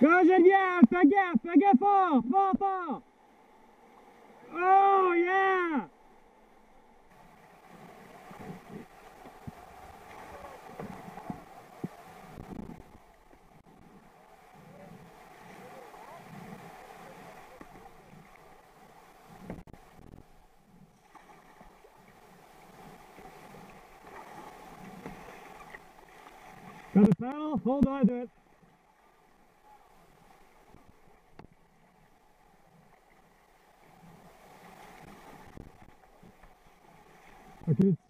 Go Geneviève, fais gaffe, fais gaffe fort, fort, fort. Oh yeah! Got the paddle, hold on to it. Okay.